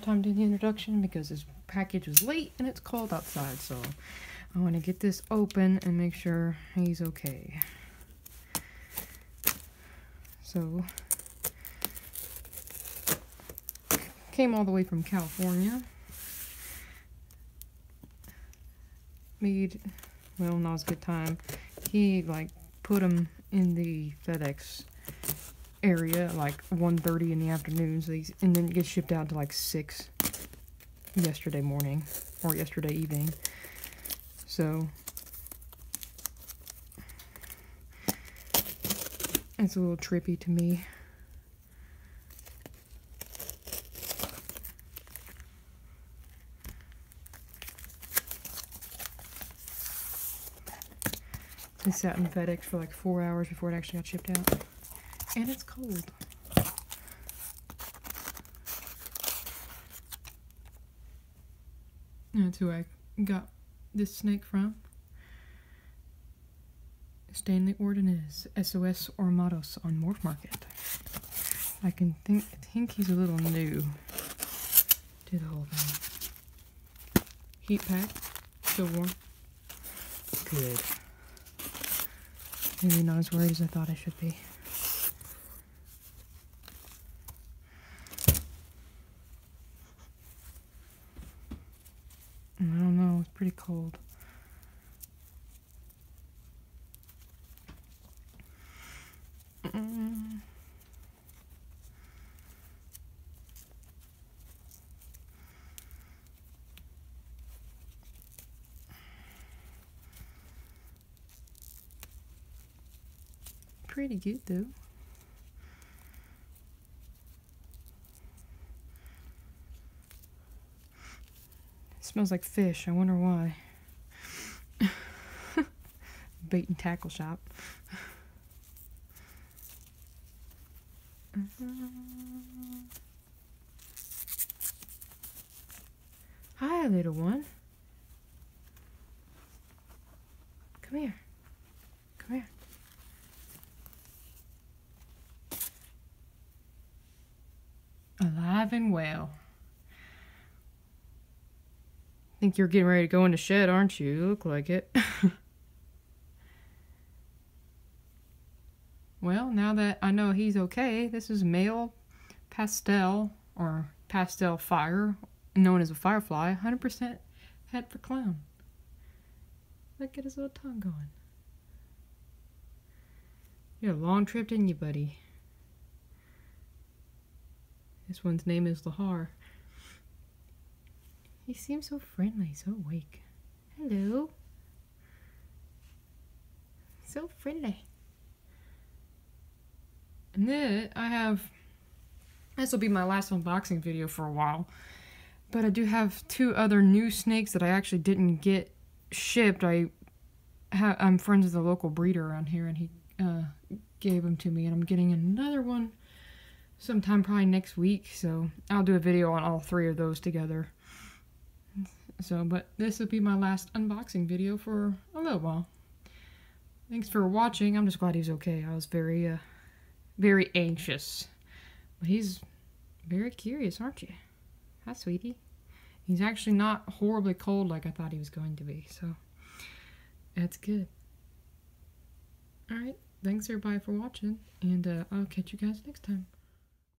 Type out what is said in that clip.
time doing the introduction because this package was late and it's cold outside. So I want to get this open and make sure he's okay. So came all the way from California. Made well, now's a good time. He like put them in the FedEx area like 1.30 in the afternoon so these, and then get shipped out to like 6 yesterday morning or yesterday evening so it's a little trippy to me It sat in FedEx for like four hours before it actually got shipped out. And it's cold. That's who I got this snake from. Stanley Orden is SOS Armados on Morph Market. I can think I think he's a little new to the whole thing. Heat pack, still warm. Good. Maybe not as worried as I thought I should be. I don't know, it's pretty cold. Pretty good though. Smells like fish. I wonder why. Bait and tackle shop. Mm-hmm. Hi, little one. Come here. Come here. Alive and well. Think you're getting ready to go into shed, aren't you? You look like it. well, now that I know he's okay, this is male pastel or pastel fire, known as a firefly, 100% het for clown. Look at his little tongue going. You had a long trip, didn't you, buddy? This one's name is Lahar. He seems so friendly, so awake. Hello. So friendly. And then I have, this will be my last unboxing video for a while, but I do have two other new snakes that I actually didn't get shipped. I ha I'm friends with a local breeder around here and he uh, gave them to me and I'm getting another one sometime probably next week. So I'll do a video on all three of those together. So, but this will be my last unboxing video for a little while. Thanks for watching. I'm just glad he's okay. I was very, uh, very anxious. But he's very curious, aren't you? Hi, sweetie. He's actually not horribly cold like I thought he was going to be, so that's good. Alright, thanks everybody for watching, and uh, I'll catch you guys next time.